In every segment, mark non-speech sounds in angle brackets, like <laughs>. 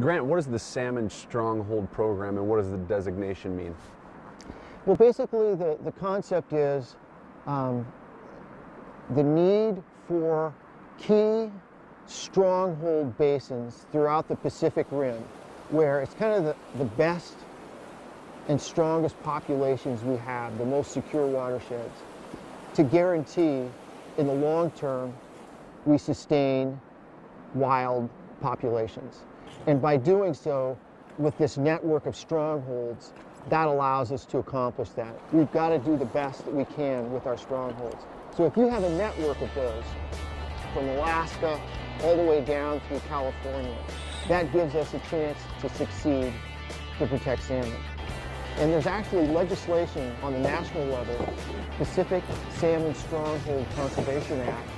Grant, what is the Salmon Stronghold program and what does the designation mean? Well, basically, the, the concept is um, the need for key stronghold basins throughout the Pacific Rim, where it's kind of the, the best and strongest populations we have, the most secure watersheds, to guarantee in the long term we sustain wild populations. And by doing so, with this network of strongholds, that allows us to accomplish that. We've got to do the best that we can with our strongholds. So if you have a network of those, from Alaska all the way down through California, that gives us a chance to succeed to protect salmon. And there's actually legislation on the national level, Pacific Salmon Stronghold Conservation Act,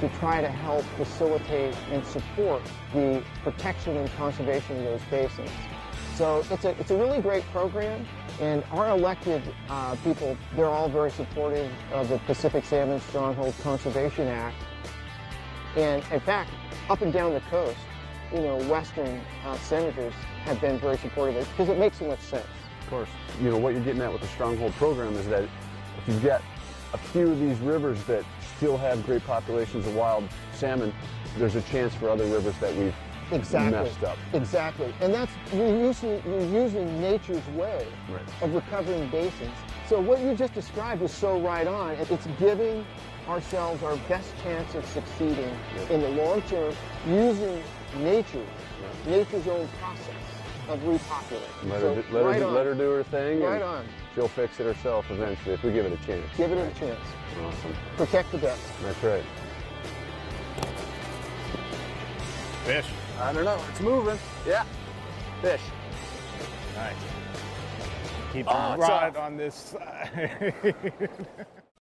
to try to help facilitate and support the protection and conservation of those basins. So it's a, it's a really great program, and our elected uh, people, they're all very supportive of the Pacific Salmon Stronghold Conservation Act. And in fact, up and down the coast, you know, Western uh, senators have been very supportive of it because it makes so much sense. Of course. You know, what you're getting at with the Stronghold program is that if you've got a few of these rivers that still have great populations of wild salmon, there's a chance for other rivers that we've exactly. messed up. Exactly. And that's, you're using, we're using nature's way Right. of recovering basins. So what you just described is so right on. It's giving ourselves our best chance of succeeding in the long term using nature, nature's own process of repopulating. Let, So her, do, let, right her, on. let her do her thing. Right on. She'll fix it herself eventually if we give it a chance. Give it a chance. Awesome. Protect the best. That's right. Fish. I don't know. It's moving. Yeah. Fish. Nice. Keep Oh, the rod on this side. <laughs>